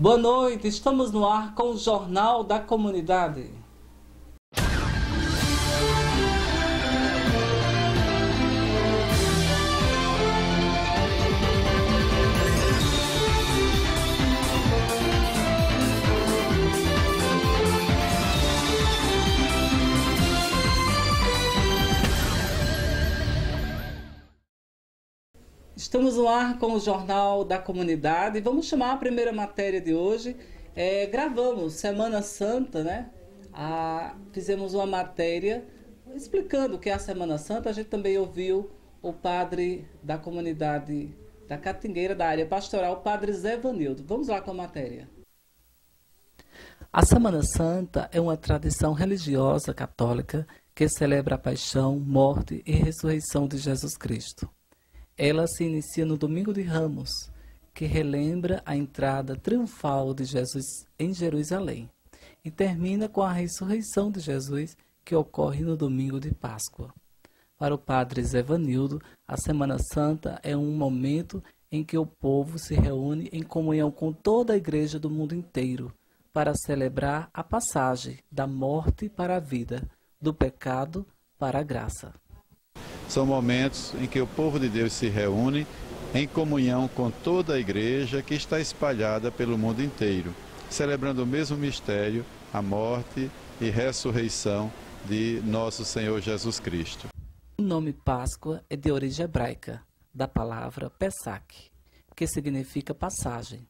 Boa noite, estamos no ar com o Jornal da Comunidade. Estamos no ar com o Jornal da Comunidade. Vamos chamar a primeira matéria de hoje. É, gravamos Semana Santa, né? Fizemos uma matéria explicando o que é a Semana Santa. A gente também ouviu o padre da comunidade da Catingueira, da área pastoral, o padre Zé Vanildo. Vamos lá com a matéria. A Semana Santa é uma tradição religiosa católica que celebra a paixão, morte e ressurreição de Jesus Cristo. Ela se inicia no Domingo de Ramos, que relembra a entrada triunfal de Jesus em Jerusalém, e termina com a ressurreição de Jesus, que ocorre no domingo de Páscoa. Para o padre Zevanildo, a Semana Santa é um momento em que o povo se reúne em comunhão com toda a igreja do mundo inteiro para celebrar a passagem da morte para a vida, do pecado para a graça. São momentos em que o povo de Deus se reúne em comunhão com toda a igreja que está espalhada pelo mundo inteiro, celebrando o mesmo mistério, a morte e ressurreição de nosso Senhor Jesus Cristo. O nome Páscoa é de origem hebraica, da palavra Pesach, que significa passagem.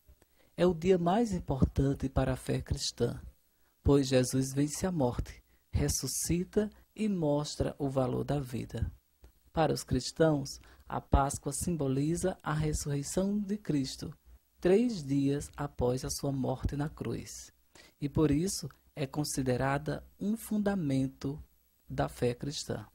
É o dia mais importante para a fé cristã, pois Jesus vence a morte, ressuscita e mostra o valor da vida. Para os cristãos, a Páscoa simboliza a ressurreição de Cristo, três dias após a sua morte na cruz. E por isso é considerada um fundamento da fé cristã.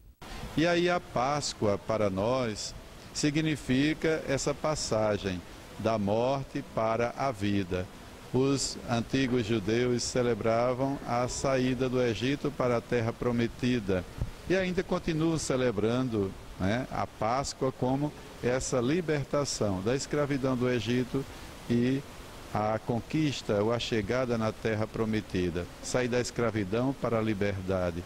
E aí a Páscoa para nós significa essa passagem da morte para a vida. Os antigos judeus celebravam a saída do Egito para a terra prometida e ainda continuam celebrando né, a Páscoa como essa libertação da escravidão do Egito e a conquista ou a chegada na terra prometida, sair da escravidão para a liberdade.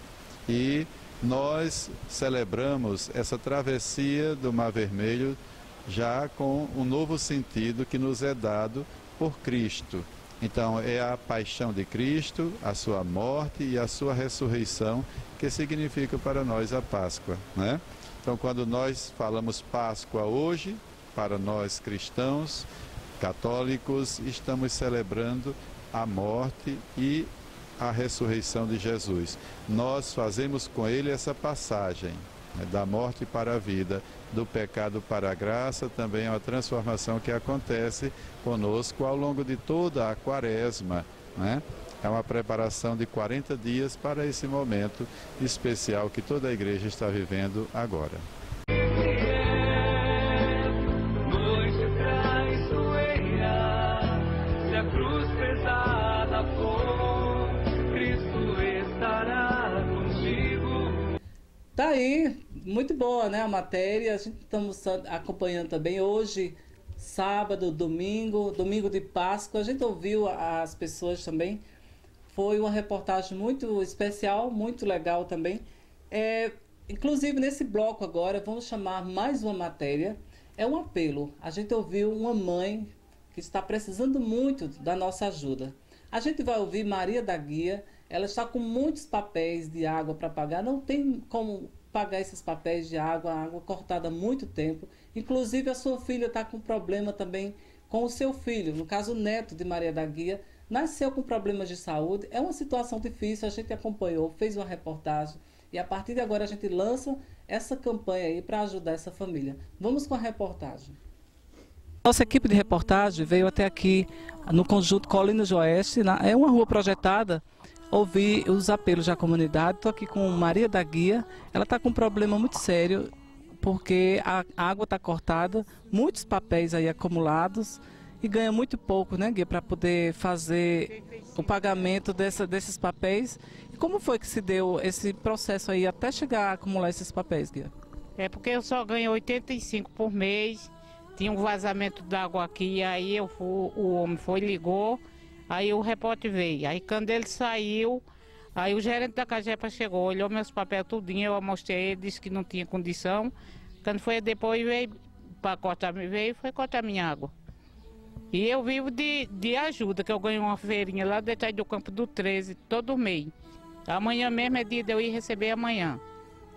E nós celebramos essa travessia do Mar Vermelho já com um novo sentido que nos é dado por Cristo. Então, é a paixão de Cristo, a sua morte e a sua ressurreição que significa para nós a Páscoa, né? Então, quando nós falamos Páscoa hoje, para nós cristãos, católicos, estamos celebrando a morte e a ressurreição de Jesus. Nós fazemos com ele essa passagem da morte para a vida, do pecado para a graça, também é uma transformação que acontece conosco ao longo de toda a quaresma. Né? É uma preparação de 40 dias para esse momento especial que toda a igreja está vivendo agora. Tá aí, muito boa, né, a matéria. A gente estamos acompanhando também hoje, sábado, domingo, domingo de Páscoa. A gente ouviu as pessoas também foi uma reportagem muito especial, muito legal também. É, inclusive, nesse bloco agora, vamos chamar mais uma matéria. É um apelo. A gente ouviu uma mãe que está precisando muito da nossa ajuda. A gente vai ouvir Maria da Guia. Ela está com muitos papéis de água para pagar. Não tem como pagar esses papéis de água, água cortada há muito tempo. Inclusive, a sua filha está com problema também com o seu filho, no caso, o neto de Maria da Guia nasceu com problemas de saúde. É uma situação difícil, a gente acompanhou, fez uma reportagem e a partir de agora a gente lança essa campanha aí para ajudar essa família. Vamos com a reportagem. Nossa equipe de reportagem veio até aqui no conjunto Colinas Oeste, é uma rua projetada. Ouvi os apelos da comunidade. Estou aqui com Maria da Guia. Ela está com um problema muito sério porque a água está cortada, muitos papéis aí acumulados e ganha muito pouco, né, Guia, para poder fazer o pagamento dessa, desses papéis. E como foi que se deu esse processo aí até chegar a acumular esses papéis, Guia? É porque eu só ganho 85 por mês, tinha um vazamento d'água aqui, aí eu o homem foi, ligou Aí o repórter veio. Aí quando ele saiu, aí o gerente da Cajepa chegou, olhou meus papéis tudinho, eu mostrei ele, disse que não tinha condição. Quando foi depois, veio para cortar, veio foi cortar minha água. E eu vivo de, de ajuda, que eu ganho uma feirinha lá detrás do campo do 13, todo mês. Amanhã mesmo é dia de eu ir receber amanhã.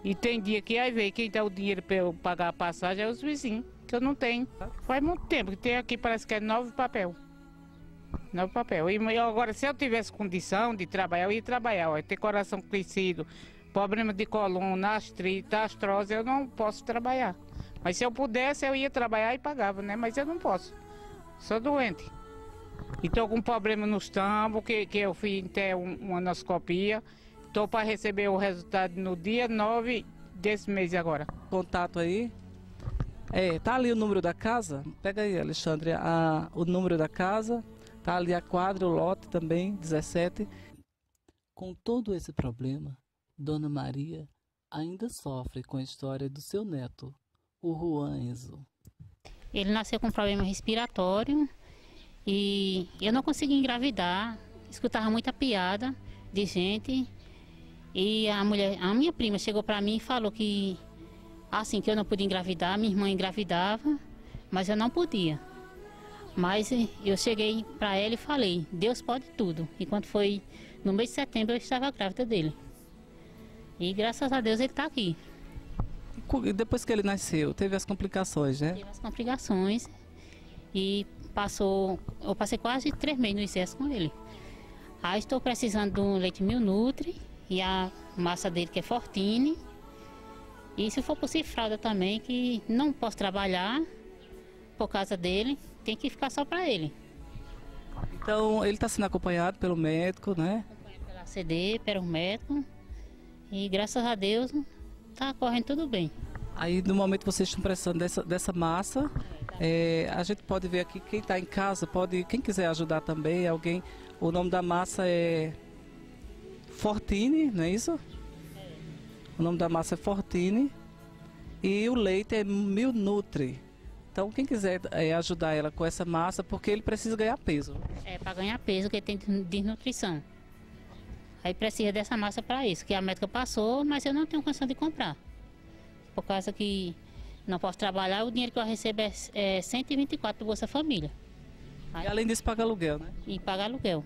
E tem dia que aí vem quem dá o dinheiro para eu pagar a passagem é os vizinhos, que eu não tenho. Faz muito tempo que tem aqui, parece que é nove papel. Nove papel. E agora, se eu tivesse condição de trabalhar, eu ia trabalhar. Olha, ter coração crescido, problema de coluna, astrite, astrose, eu não posso trabalhar. Mas se eu pudesse, eu ia trabalhar e pagava, né? Mas eu não posso. Sou doente. E estou com um problema no estômago, que, que eu fiz até uma anoscopia. Estou para receber o resultado no dia 9 desse mês agora. Contato aí. É, tá ali o número da casa. Pega aí, Alexandre, a, o número da casa. Tá ali a quadra, o lote também, 17. Com todo esse problema, Dona Maria ainda sofre com a história do seu neto, o Juan Enzo. Ele nasceu com problema respiratório e eu não consegui engravidar. Escutava muita piada de gente e a mulher, a minha prima chegou para mim e falou que assim que eu não podia engravidar, minha irmã engravidava, mas eu não podia. Mas eu cheguei para ela e falei: Deus pode tudo. E quando foi no mês de setembro eu estava grávida dele. E graças a Deus ele está aqui. E depois que ele nasceu, teve as complicações, né? Teve as complicações e passou, eu passei quase três meses no exército com ele. Aí estou precisando de um leite mil nutri e a massa dele que é Fortine. E se for possível fralda também, que não posso trabalhar por causa dele, tem que ficar só para ele. Então ele está sendo acompanhado pelo médico, né? Acompanhado pela CD, pelo médico. E graças a Deus está correndo tudo bem. Aí no momento vocês estão precisando dessa, dessa massa, é, a gente pode ver aqui quem está em casa, pode, quem quiser ajudar também, alguém. O nome da massa é Fortine, não é isso? O nome da massa é Fortine e o leite é Mil Nutri. Então quem quiser é, ajudar ela com essa massa, porque ele precisa ganhar peso. É, para ganhar peso, que tem desnutrição. Aí precisa dessa massa para isso, que a médica passou, mas eu não tenho condição de comprar. Por causa que não posso trabalhar, o dinheiro que eu recebo é, é 124 do Bolsa Família. Aí, e além disso paga aluguel, né? E paga aluguel.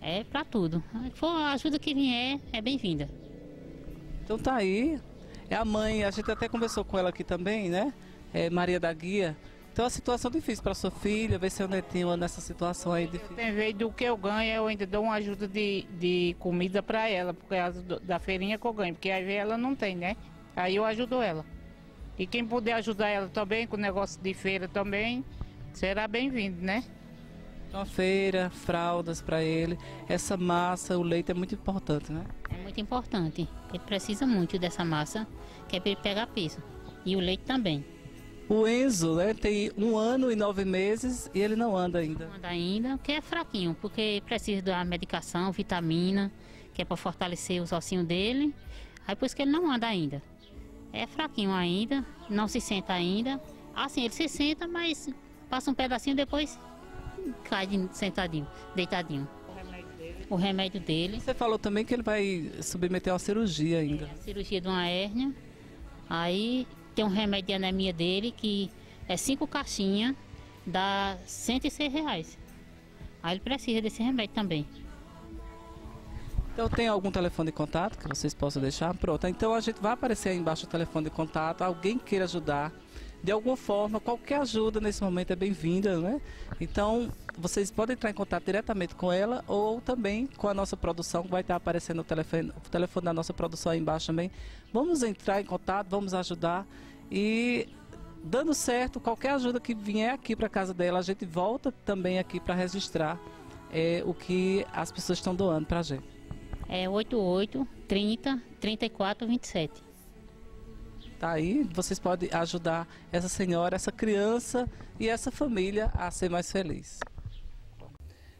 É para tudo. For a ajuda que vier, é bem-vinda. Então tá aí. É a mãe, a gente até conversou com ela aqui também, né? É Maria da Guia. Então a situação difícil para sua filha, ver seu netinho nessa situação aí difícil. Tem vez do que eu ganho, eu ainda dou uma ajuda de, de comida para ela, porque é da feirinha que eu ganho, porque aí ela não tem, né? Aí eu ajudo ela. E quem puder ajudar ela também, com o negócio de feira também, será bem-vindo, né? Uma feira, fraldas para ele. Essa massa, o leite é muito importante, né? É muito importante. Ele precisa muito dessa massa, que é para ele pegar peso. E o leite também. O Enzo, né, tem um ano e nove meses e ele não anda ainda. Não anda ainda, que é fraquinho, porque precisa da medicação, vitamina, que é para fortalecer os ossinhos dele. Aí por isso que ele não anda ainda. É fraquinho ainda, não se senta ainda. Assim, ele se senta, mas passa um pedacinho depois cai de, sentadinho, deitadinho. O remédio dele. O remédio dele. Você falou também que ele vai submeter a uma cirurgia ainda. É, cirurgia de uma hérnia. Aí tem um remédio de anemia dele que é cinco caixinhas, dá 106 reais. Aí ele precisa desse remédio também. Então tem algum telefone de contato que vocês possam deixar? Pronto. Então a gente vai aparecer aí embaixo o telefone de contato. Alguém queira ajudar de alguma forma, qualquer ajuda nesse momento é bem-vinda, né? Então, vocês podem entrar em contato diretamente com ela ou também com a nossa produção, vai estar aparecendo o telefone, o telefone da nossa produção aí embaixo também. Vamos entrar em contato, vamos ajudar e dando certo, qualquer ajuda que vier aqui para casa dela, a gente volta também aqui para registrar é, o que as pessoas estão doando para a gente. É 88 30 34 27 tá aí, vocês podem ajudar essa senhora, essa criança e essa família a ser mais feliz.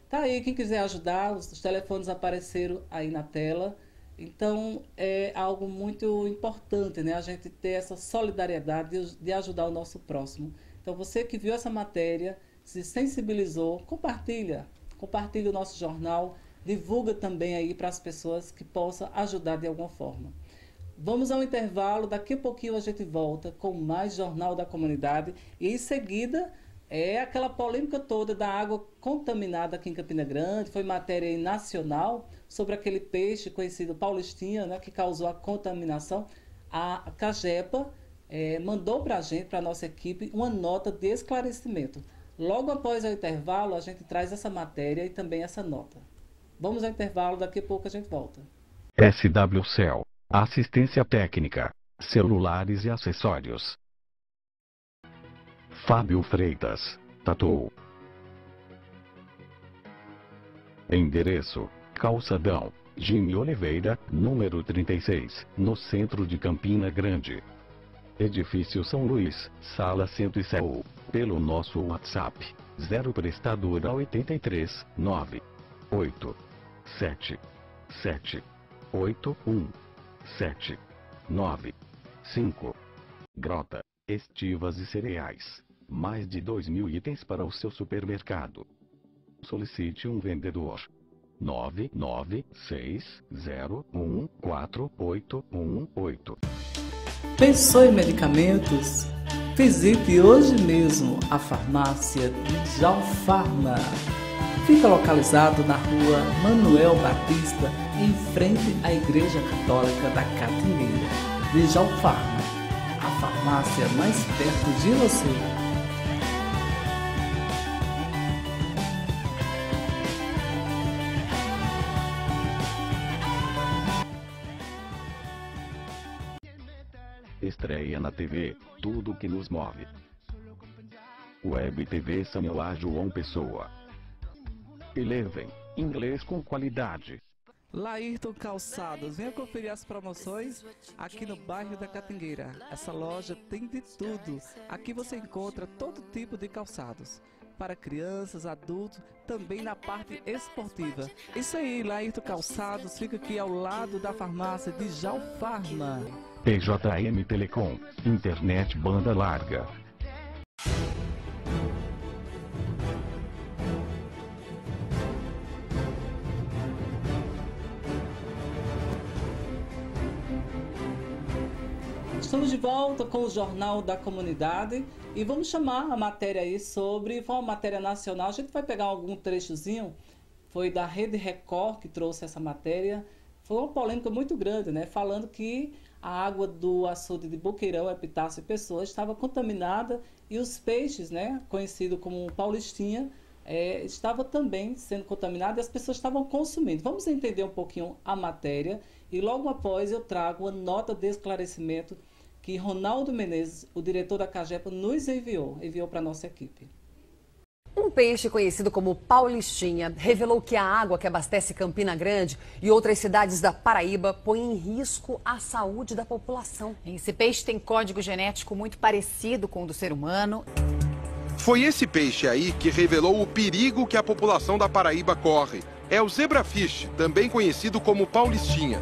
Tá aí, quem quiser ajudar, os, telefones apareceram aí na tela. Então é algo muito importante, né? A gente ter essa solidariedade de, de ajudar o nosso próximo. Então você que viu essa matéria, se sensibilizou, compartilha, compartilha o nosso jornal, divulga também aí para as pessoas que possam ajudar de alguma forma. Vamos ao intervalo, daqui a pouquinho a gente volta com mais Jornal da Comunidade e em seguida é aquela polêmica toda da água contaminada aqui em Campina Grande, foi matéria nacional sobre aquele peixe conhecido paulistinha, né, que causou a contaminação. A Cagepa é, mandou para a gente, para a nossa equipe, uma nota de esclarecimento. Logo após o intervalo, a gente traz essa matéria e também essa nota. Vamos ao intervalo, daqui a pouco a gente volta. SWCell, assistência técnica, celulares e acessórios. Fábio Freitas, Tatu. Endereço: Calçadão, Jimmy Oliveira, número 36, no centro de Campina Grande. Edifício São Luís, sala 107. Pelo nosso WhatsApp, 0 prestadora 83 9 8 7 7 8 1 7 9 5. Grota, estivas e cereais. Mais de 2 mil itens para o seu supermercado. Solicite um vendedor. 996014818. Pensou em medicamentos? Visite hoje mesmo a farmácia Jalfarma. Fica localizado na rua Manuel Batista, em frente à Igreja Católica da Catingueira, de Jalfarma. A farmácia mais perto de você. TV, tudo que nos move. Web TV Samuel João Pessoa. Eleven, inglês com qualidade. Laírton Calçados, venha conferir as promoções aqui no bairro da Catingueira. Essa loja tem de tudo. Aqui você encontra todo tipo de calçados. Para crianças, adultos, também na parte esportiva. Isso aí, Laírton Calçados fica aqui ao lado da farmácia de Jalfarma. PJM Telecom, internet banda larga. Estamos de volta com o Jornal da Comunidade e vamos chamar a matéria aí sobre, foi uma matéria nacional, a gente vai pegar algum trechozinho, foi da Rede Record que trouxe essa matéria, foi uma polêmica muito grande, né, falando que a água do açude de Boqueirão, Epitácio e Pessoas estava contaminada e os peixes, né, conhecido como paulistinha, é, estava também sendo contaminado e as pessoas estavam consumindo. Vamos entender um pouquinho a matéria e logo após eu trago a nota de esclarecimento que Ronaldo Menezes, o diretor da Cagepa, nos enviou, enviou para a nossa equipe. Um peixe conhecido como paulistinha revelou que a água que abastece Campina Grande e outras cidades da Paraíba põe em risco a saúde da população. Esse peixe tem código genético muito parecido com o do ser humano. Foi esse peixe aí que revelou o perigo que a população da Paraíba corre. É o zebrafish, também conhecido como paulistinha.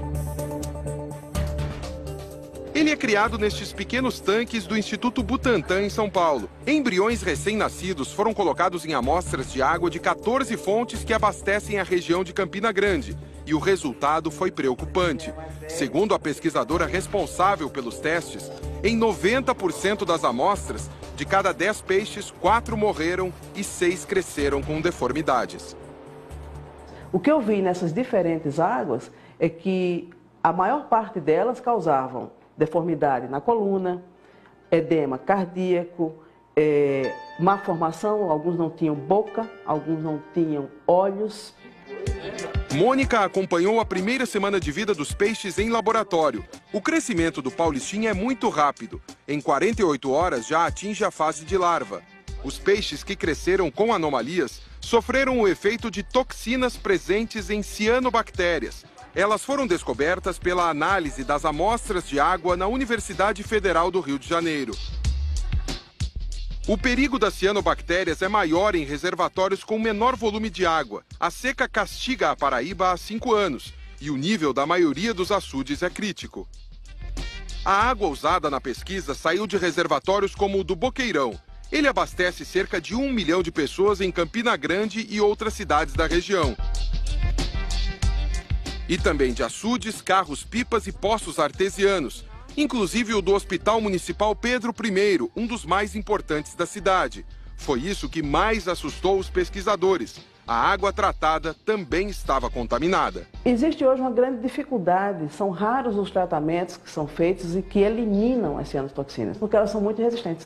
Ele é criado nestes pequenos tanques do Instituto Butantan, em São Paulo. Embriões recém-nascidos foram colocados em amostras de água de 14 fontes que abastecem a região de Campina Grande. E o resultado foi preocupante. Segundo a pesquisadora responsável pelos testes, em 90% das amostras, de cada 10 peixes, 4 morreram e 6 cresceram com deformidades. O que eu vi nessas diferentes águas é que a maior parte delas causavam deformidade na coluna, edema cardíaco, é, má formação, alguns não tinham boca, alguns não tinham olhos. Mônica acompanhou a primeira semana de vida dos peixes em laboratório. O crescimento do paulistinha é muito rápido. Em 48 horas já atinge a fase de larva. Os peixes que cresceram com anomalias sofreram o efeito de toxinas presentes em cianobactérias, elas foram descobertas pela análise das amostras de água na Universidade Federal do Rio de Janeiro. O perigo das cianobactérias é maior em reservatórios com menor volume de água. A seca castiga a Paraíba há cinco anos e o nível da maioria dos açudes é crítico. A água usada na pesquisa saiu de reservatórios como o do Boqueirão. Ele abastece cerca de um milhão de pessoas em Campina Grande e outras cidades da região. E também de açudes, carros, pipas e poços artesianos, inclusive o do Hospital Municipal Pedro I, um dos mais importantes da cidade. Foi isso que mais assustou os pesquisadores. A água tratada também estava contaminada. Existe hoje uma grande dificuldade, são raros os tratamentos que são feitos e que eliminam as cianotoxinas, porque elas são muito resistentes.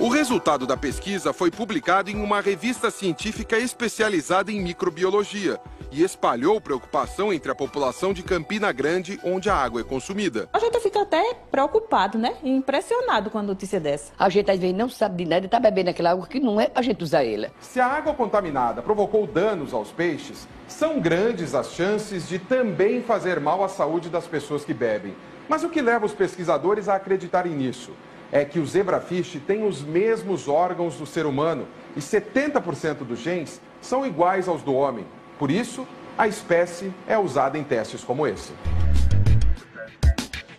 O resultado da pesquisa foi publicado em uma revista científica especializada em microbiologia e espalhou preocupação entre a população de Campina Grande, onde a água é consumida. A gente fica até preocupado, né? E impressionado com a notícia dessa. A gente às vezes não sabe de nada e está bebendo aquela água que não é para a gente usar ela. Se a água contaminada provocou danos aos peixes, são grandes as chances de também fazer mal à saúde das pessoas que bebem. Mas o que leva os pesquisadores a acreditarem nisso? é que o zebrafish tem os mesmos órgãos do ser humano e 70% dos genes são iguais aos do homem. Por isso, a espécie é usada em testes como esse.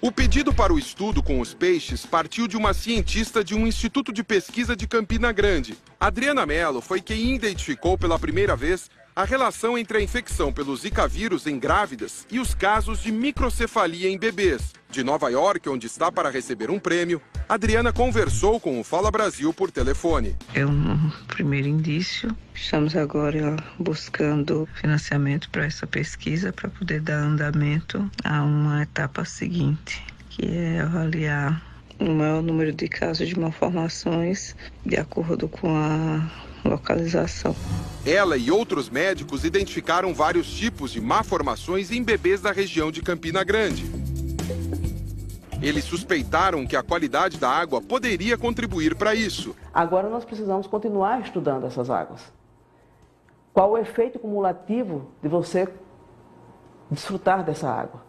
O pedido para o estudo com os peixes partiu de uma cientista de um instituto de pesquisa de Campina Grande. Adriana Mello foi quem identificou pela primeira vez a relação entre a infecção pelo Zika vírus em grávidas e os casos de microcefalia em bebês. De Nova York, onde está para receber um prêmio, Adriana conversou com o Fala Brasil por telefone. É um primeiro indício. Estamos agora buscando financiamento para essa pesquisa para poder dar andamento a uma etapa seguinte, que é avaliar o maior número de casos de malformações de acordo com a localização. Ela e outros médicos identificaram vários tipos de malformações em bebês da região de Campina Grande. Eles suspeitaram que a qualidade da água poderia contribuir para isso. Agora nós precisamos continuar estudando essas águas. Qual o efeito cumulativo de você desfrutar dessa água?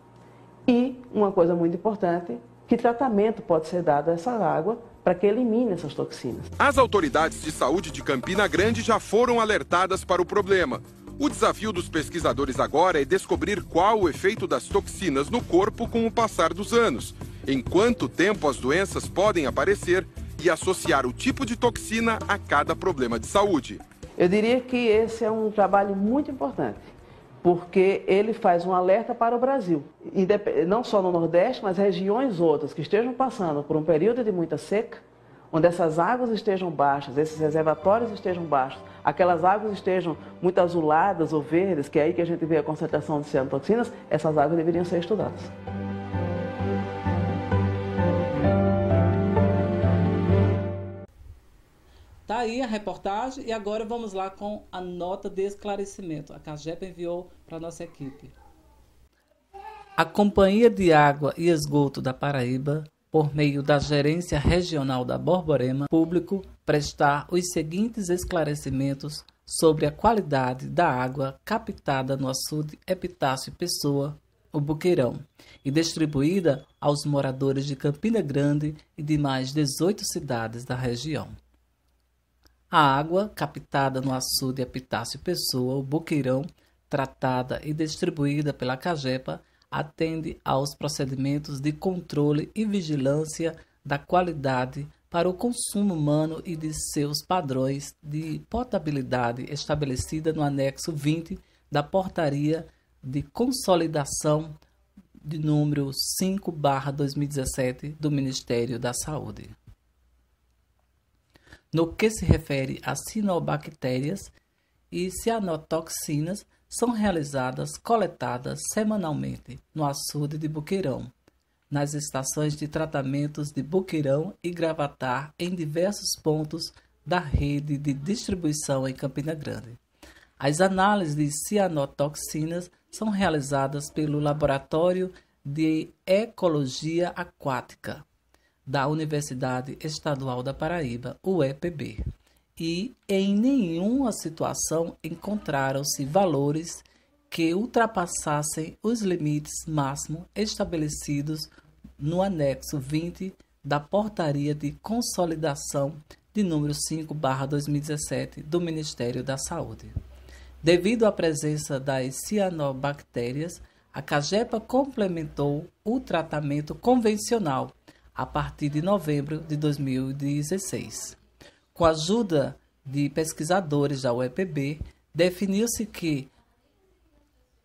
E uma coisa muito importante, que tratamento pode ser dado a essa água para que elimine essas toxinas. As autoridades de saúde de Campina Grande já foram alertadas para o problema. O desafio dos pesquisadores agora é descobrir qual o efeito das toxinas no corpo com o passar dos anos, em quanto tempo as doenças podem aparecer e associar o tipo de toxina a cada problema de saúde. Eu diria que esse é um trabalho muito importante porque ele faz um alerta para o Brasil. Não só no Nordeste, mas regiões outras que estejam passando por um período de muita seca, onde essas águas estejam baixas, esses reservatórios estejam baixos, aquelas águas estejam muito azuladas ou verdes, que é aí que a gente vê a concentração de cianotoxinas, essas águas deveriam ser estudadas. Tá aí a reportagem e agora vamos lá com a nota de esclarecimento. A CAGEP enviou para nossa equipe. A Companhia de Água e Esgoto da Paraíba, por meio da Gerência Regional da Borborema, público prestar os seguintes esclarecimentos sobre a qualidade da água captada no açude Epitácio Pessoa, o Buqueirão, e distribuída aos moradores de Campina Grande e de mais 18 cidades da região. A água, captada no açude Epitácio Pessoa, o Boqueirão, tratada e distribuída pela Cagepa, atende aos procedimentos de controle e vigilância da qualidade para o consumo humano e de seus padrões de potabilidade estabelecida no anexo 20 da Portaria de Consolidação de número 5/2017 do Ministério da Saúde. No que se refere a cinobactérias e cianotoxinas, são realizadas coletadas semanalmente no açude de Buqueirão, nas estações de tratamentos de Buqueirão e Gravatar em diversos pontos da rede de distribuição em Campina Grande. As análises de cianotoxinas são realizadas pelo Laboratório de Ecologia Aquática, da Universidade Estadual da Paraíba, UEPB, e em nenhuma situação encontraram-se valores que ultrapassassem os limites máximos estabelecidos no anexo 20 da Portaria de Consolidação de número 5/2017 do Ministério da Saúde. Devido à presença das cianobactérias, a CAGEPA complementou o tratamento convencional a partir de novembro de 2016, Com a ajuda de pesquisadores da UEPB, definiu-se que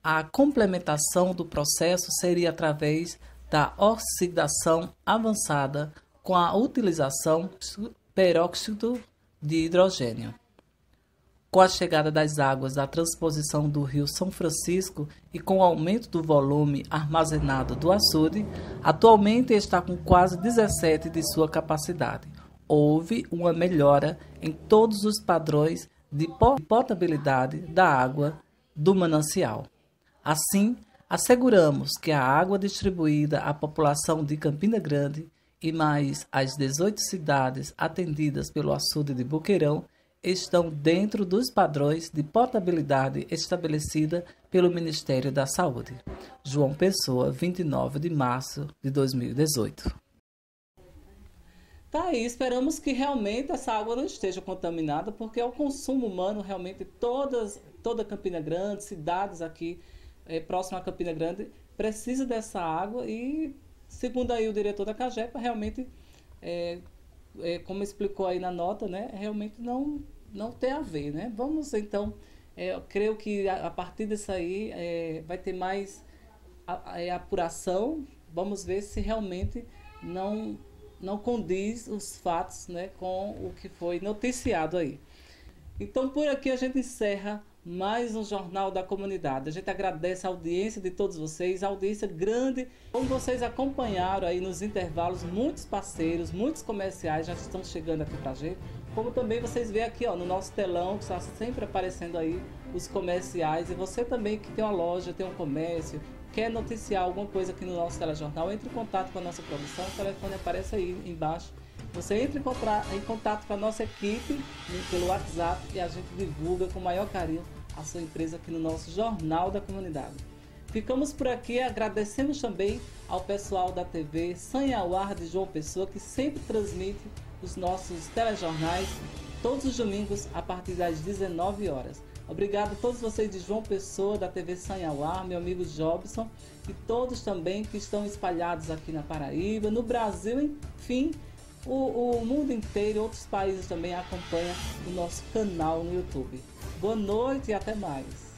a complementação do processo seria através da oxidação avançada com a utilização de peróxido de hidrogênio. Com a chegada das águas da transposição do rio São Francisco e com o aumento do volume armazenado do açude, atualmente está com quase 17 de sua capacidade. Houve uma melhora em todos os padrões de potabilidade da água do manancial. Assim, asseguramos que a água distribuída à população de Campina Grande e mais as 18 cidades atendidas pelo açude de Boqueirão estão dentro dos padrões de potabilidade estabelecida pelo Ministério da Saúde. João Pessoa, 29 de março de 2018. Tá aí, esperamos que realmente essa água não esteja contaminada, porque é o consumo humano realmente todas toda Campina Grande, cidades aqui é, próximo a Campina Grande precisa dessa água e segundo aí o diretor da Cagepa realmente é, é, como explicou aí na nota, né, realmente não, não tem a ver, né? Vamos então, eu creio que a, a partir disso aí vai ter mais a, a, apuração, vamos ver se realmente não, não condiz os fatos né, com o que foi noticiado aí. Então, por aqui a gente encerra mais um Jornal da Comunidade. A gente agradece a audiência de todos vocês, a audiência grande. Como vocês acompanharam aí nos intervalos, muitos parceiros, muitos comerciais já estão chegando aqui pra gente. Como também vocês veem aqui ó, no nosso telão, que está sempre aparecendo aí os comerciais. E você também que tem uma loja, tem um comércio, quer noticiar alguma coisa aqui no nosso telejornal, entre em contato com a nossa produção. O telefone aparece aí embaixo você entra em, contato, com a nossa equipe né, pelo WhatsApp e a gente divulga com o maior carinho a sua empresa aqui no nosso Jornal da Comunidade. Ficamos por aqui, agradecemos também ao pessoal da TV Sanhauar de João Pessoa, que sempre transmite os nossos telejornais todos os domingos a partir das 19 horas. Obrigado a todos vocês de João Pessoa, da TV Sanhauá, meu amigo Jobson, e todos também que estão espalhados aqui na Paraíba, no Brasil, enfim, o, o mundo inteiro, outros países também acompanham o nosso canal no YouTube. Boa noite e até mais.